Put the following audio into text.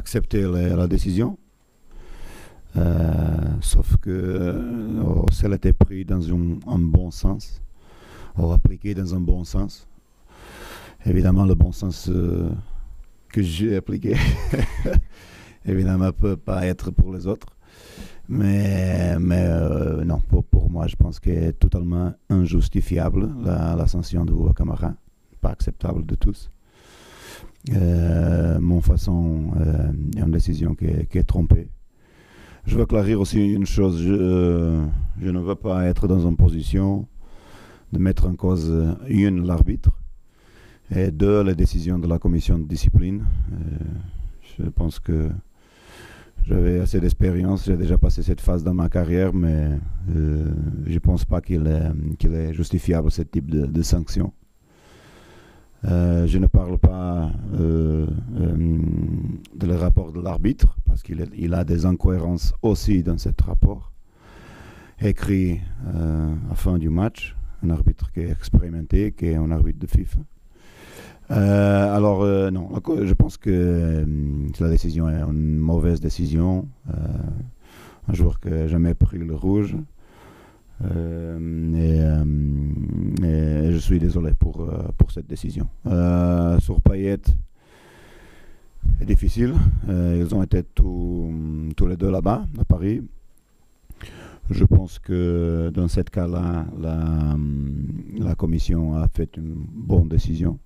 accepté la, décision. sauf que celle a été prise dans un, bon sens, ou appliquée dans un bon sens. Évidemment, le bon sens que j'ai appliqué, évidemment, ne peut pas être pour les autres. Mais, mais euh, non, pour, moi, je pense que est totalement injustifiable la, sanction de. Pas acceptable de tous. Euh, mon façon, euh, une décision qui est, trompée. Je veux clarifier aussi une chose. Je, euh, je, ne veux pas être dans une position de mettre en cause, une, l'arbitre, et deux, les décisions de la commission de discipline. je pense que j'avais assez d'expérience, j'ai déjà passé cette phase dans ma carrière, mais euh, je ne pense pas qu'il est, justifiable ce type de sanction. Euh, je ne parle pas euh, de le rapport de l'arbitre, parce qu'il il a des incohérences aussi dans ce rapport, écrit à la fin du match, un arbitre qui est expérimenté, qui est un arbitre de FIFA. Euh, alors, euh, non, je pense que euh, la décision est une mauvaise décision. un joueur qui n'a jamais pris le rouge. Suis désolé pour, pour cette décision. sur Payet, c'est difficile. ils ont été tous, les deux là-bas, à Paris. Je pense que dans ce cas-là, la commission a fait une bonne décision.